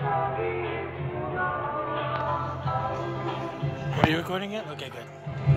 Are you recording it? Okay, good.